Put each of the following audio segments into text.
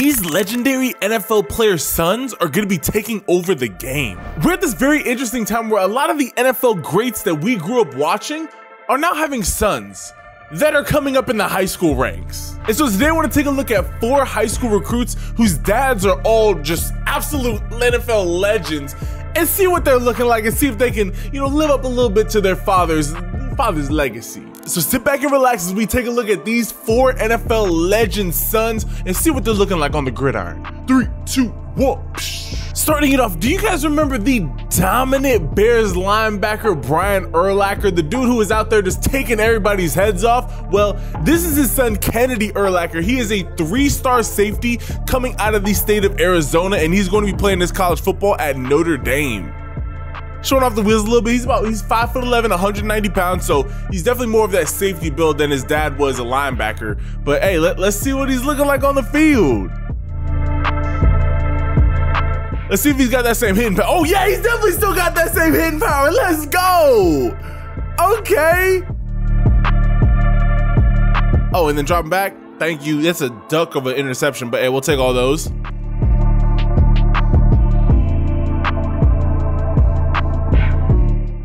these legendary NFL players' sons are going to be taking over the game. We're at this very interesting time where a lot of the NFL greats that we grew up watching are now having sons that are coming up in the high school ranks. And so today I want to take a look at four high school recruits whose dads are all just absolute NFL legends and see what they're looking like and see if they can, you know, live up a little bit to their father's father's legacy. So sit back and relax as we take a look at these four NFL legend sons and see what they're looking like on the gridiron. Three, two, one. Starting it off, do you guys remember the dominant Bears linebacker Brian Urlacher, the dude who was out there just taking everybody's heads off? Well, this is his son Kennedy Urlacher. He is a three-star safety coming out of the state of Arizona, and he's going to be playing this college football at Notre Dame showing off the wheels a little bit. He's about he's five foot eleven, 190 pounds, so he's definitely more of that safety build than his dad was a linebacker. But hey, let, let's see what he's looking like on the field. Let's see if he's got that same hidden power. Oh yeah, he's definitely still got that same hidden power. Let's go. Okay. Oh, and then dropping back. Thank you. That's a duck of an interception, but hey, we'll take all those.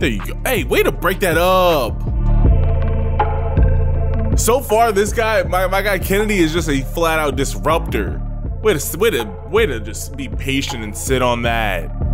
There you go. Hey, way to break that up. So far, this guy, my, my guy Kennedy is just a flat out disruptor. Way to, way to, way to just be patient and sit on that.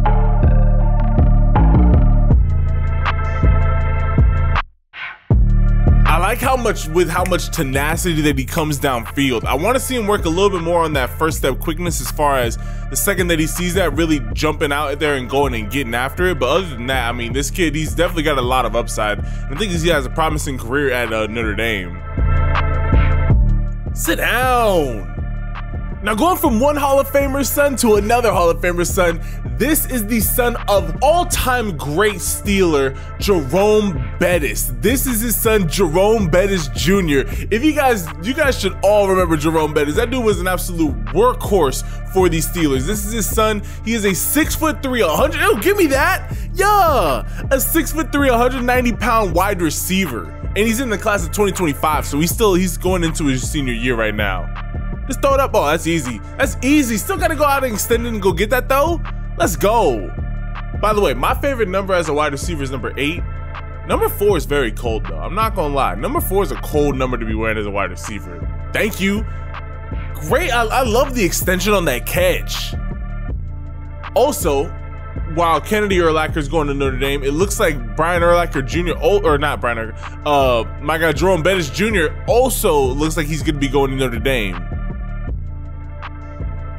Like how much with how much tenacity that he comes downfield. I want to see him work a little bit more on that first step quickness as far as the second that he sees that really jumping out there and going and getting after it. But other than that, I mean, this kid, he's definitely got a lot of upside. I think he has a promising career at uh, Notre Dame. Sit down. Now, going from one Hall of Famer's son to another Hall of Famer's son, this is the son of all-time great Steeler, Jerome Bettis. This is his son, Jerome Bettis Jr. If you guys, you guys should all remember Jerome Bettis. That dude was an absolute workhorse for the Steelers. This is his son. He is a six foot three, 100. Oh, give me that. Yeah, a six foot three, 190 pound wide receiver. And he's in the class of 2025, so he's still he's going into his senior year right now. Just throw it up. Oh, that's easy. That's easy. Still gotta go out and extend it and go get that though. Let's go. By the way, my favorite number as a wide receiver is number eight. Number four is very cold though. I'm not gonna lie. Number four is a cold number to be wearing as a wide receiver. Thank you. Great. I, I love the extension on that catch. Also, while Kennedy Urlacher is going to Notre Dame, it looks like Brian Urlacher Jr. or not Brian Urlacher, uh, my guy Jerome Bettis Jr. also looks like he's going to be going to Notre Dame.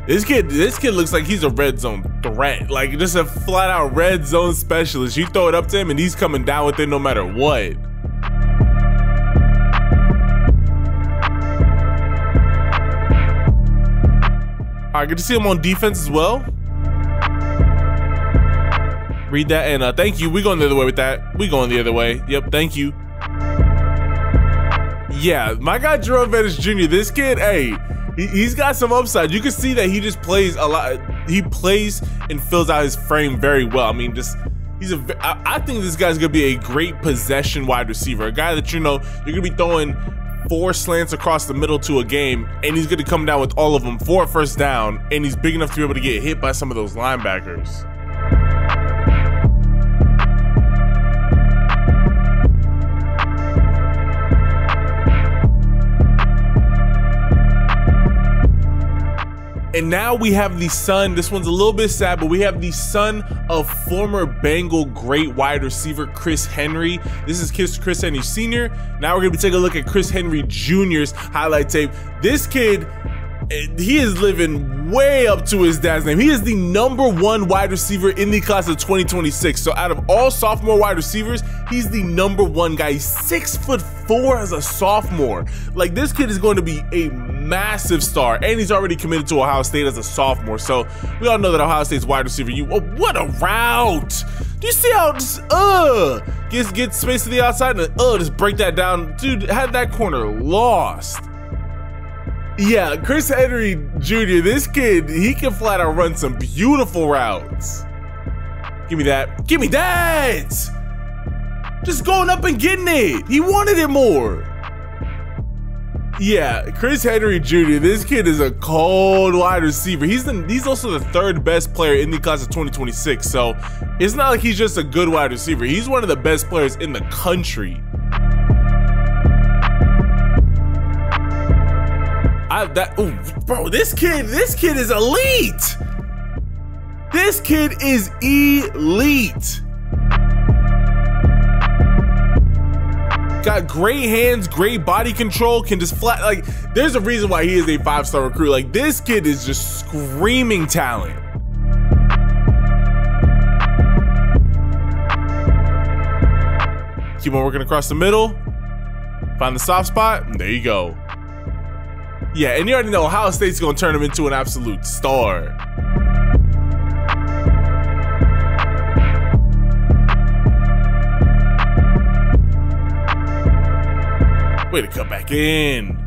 This kid, this kid looks like he's a red zone threat. Like just a flat out red zone specialist. You throw it up to him and he's coming down with it no matter what. All right, good to see him on defense as well. Read that and uh, thank you. We going the other way with that. We going the other way. Yep, thank you. Yeah, my guy Jerome Bettis Jr. This kid, hey, he, he's got some upside. You can see that he just plays a lot. He plays and fills out his frame very well. I mean, just he's a. I think this guy's gonna be a great possession wide receiver. A guy that you know you're gonna be throwing four slants across the middle to a game, and he's gonna come down with all of them for a first down, and he's big enough to be able to get hit by some of those linebackers. And now we have the son. This one's a little bit sad, but we have the son of former Bengal great wide receiver Chris Henry. This is Chris Henry Sr. Now we're going to be taking a look at Chris Henry Jr.'s highlight tape. This kid eh, he is living way up to his dad's name. He is the number one wide receiver in the class of 2026. So out of all sophomore wide receivers, he's the number one guy. He's six foot four as a sophomore. Like this kid is going to be a massive star, and he's already committed to Ohio State as a sophomore. So we all know that Ohio State's wide receiver. You, oh, what a route! Do you see how just uh gets get space to the outside and uh just break that down, dude? Had that corner lost. Yeah, Chris Henry Jr., this kid, he can flat out run some beautiful routes. Give me that. Give me that! Just going up and getting it. He wanted it more. Yeah, Chris Henry Jr. This kid is a cold wide receiver. He's the he's also the third best player in the class of 2026. So it's not like he's just a good wide receiver. He's one of the best players in the country. I that ooh, bro, this kid, this kid is elite. This kid is elite. Got great hands, great body control, can just flat like there's a reason why he is a five-star recruit. Like this kid is just screaming talent. Keep on working across the middle. Find the soft spot. There you go. Yeah, and you already know Ohio State's gonna turn him into an absolute star. Way to come back in.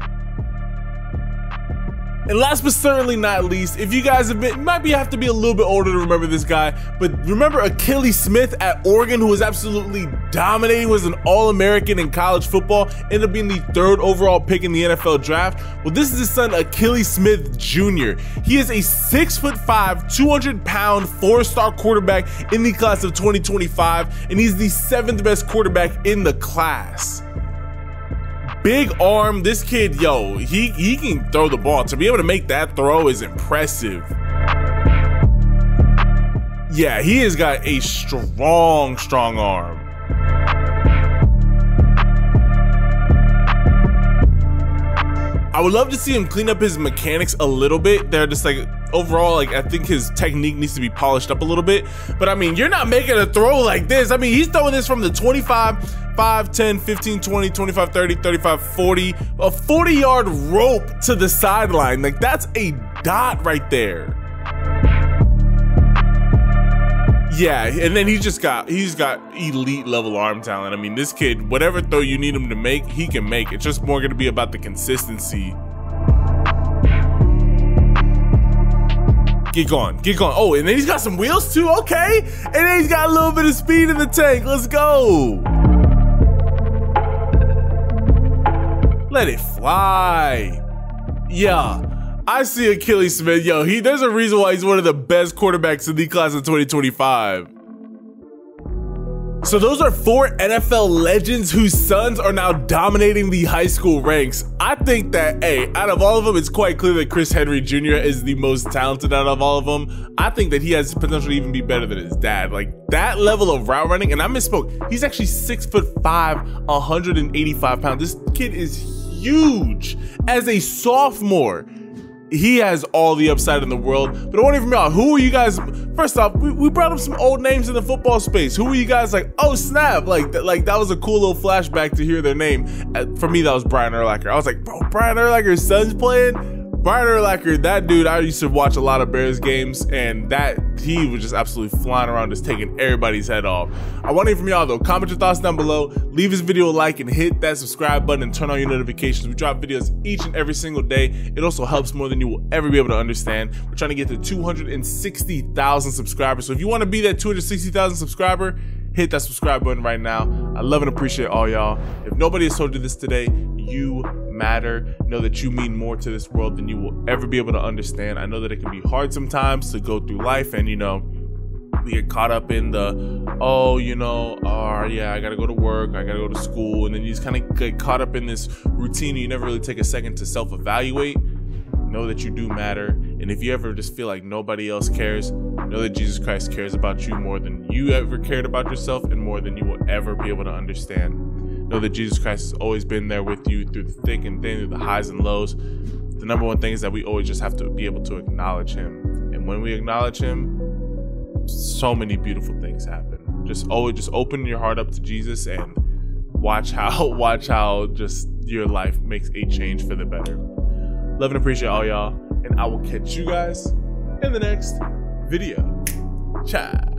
And last but certainly not least, if you guys have been, might be have to be a little bit older to remember this guy, but remember Akili Smith at Oregon, who was absolutely dominating, was an All-American in college football, ended up being the third overall pick in the NFL draft. Well, this is his son, Akili Smith Jr. He is a six foot five, 200 pound, four-star quarterback in the class of 2025, and he's the seventh best quarterback in the class big arm. This kid, yo, he he can throw the ball. To be able to make that throw is impressive. Yeah, he has got a strong, strong arm. Would love to see him clean up his mechanics a little bit. They're just like overall, like I think his technique needs to be polished up a little bit. But I mean, you're not making a throw like this. I mean, he's throwing this from the 25, 5, 10, 15, 20, 25, 30, 35, 40, a 40 yard rope to the sideline. Like that's a dot right there. Yeah, and then he just got he's got elite level arm talent. I mean, this kid, whatever throw you need him to make, he can make. It's just more gonna be about the consistency. Get going, get going. Oh, and then he's got some wheels too. Okay, and then he's got a little bit of speed in the tank. Let's go. Let it fly. Yeah. I see Akili Smith. Yo, he there's a reason why he's one of the best quarterbacks in the class of 2025. So those are four NFL legends whose sons are now dominating the high school ranks. I think that, hey, out of all of them, it's quite clear that Chris Henry Jr. is the most talented out of all of them. I think that he has potential to even be better than his dad. Like that level of route running, and I misspoke. He's actually six foot five, 185 pounds. This kid is huge as a sophomore he has all the upside in the world. But I want to hear out. Who are you guys? First off, we, we brought up some old names in the football space. Who are you guys like? Oh snap! Like that, like that was a cool little flashback to hear their name. Uh, for me, that was Brian Urlacher. I was like, bro, Brian Urlacher's son's playing. Brian Urlacher, that dude, I used to watch a lot of Bears games, and that he was just absolutely flying around, just taking everybody's head off. I want to hear from y'all though. Comment your thoughts down below. Leave this video a like and hit that subscribe button and turn on your notifications. We drop videos each and every single day. It also helps more than you will ever be able to understand. We're trying to get to 260,000 subscribers. So if you want to be that 260,000 subscriber, hit that subscribe button right now. I love and appreciate all y'all. If nobody has told you this today, you matter. Know that you mean more to this world than you will ever be able to understand. I know that it can be hard sometimes to go through life and, you know, we get caught up in the, oh, you know, oh, yeah, I gotta go to work, I gotta go to school. And then you just kind of get caught up in this routine and you never really take a second to self evaluate. Know that you do matter. And if you ever just feel like nobody else cares, know that Jesus Christ cares about you more than you ever cared about yourself and more than you will ever be able to understand. Know that Jesus Christ has always been there with you through the thick and thin, through the highs and lows. The number one thing is that we always just have to be able to acknowledge Him. And when we acknowledge Him, so many beautiful things happen. Just always just open your heart up to Jesus and watch how watch how just your life makes a change for the better. Love and appreciate all y'all, and I will catch you guys in the next video. Ciao.